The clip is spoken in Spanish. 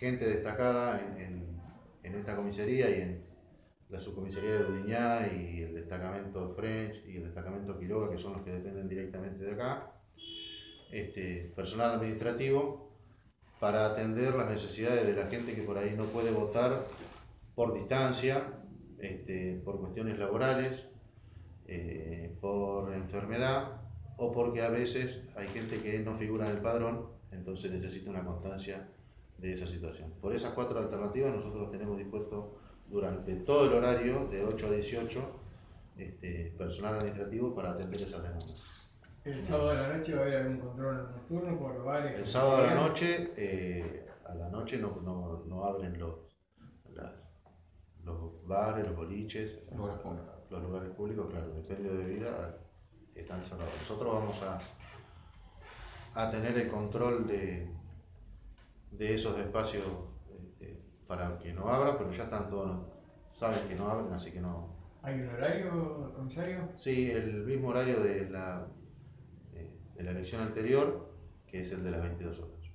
gente destacada en, esta comisaría y en la subcomisaría de Dudiñá y el destacamento French y el destacamento Quiroga, que son los que dependen directamente de acá, este, personal administrativo, para atender las necesidades de la gente que por ahí no puede votar por distancia, este, por cuestiones laborales, eh, por enfermedad o porque a veces hay gente que no figura en el padrón, entonces necesita una constancia de esa situación. Por esas cuatro alternativas nosotros tenemos dispuesto durante todo el horario de 8 a 18 este, personal administrativo para atender esas demandas. ¿El sábado a la noche va a haber algún control nocturno por bares? El sábado a la noche, eh, a la noche no, no, no abren los, los bares, los boliches, los lugares públicos, claro, depende de vida, están cerrados. Nosotros vamos a, a tener el control de, de esos espacios este, para que no abran, pero ya están todos, saben que no abren, así que no. ¿Hay un horario, comisario? Sí, el mismo horario de la, de la elección anterior, que es el de las 22 horas.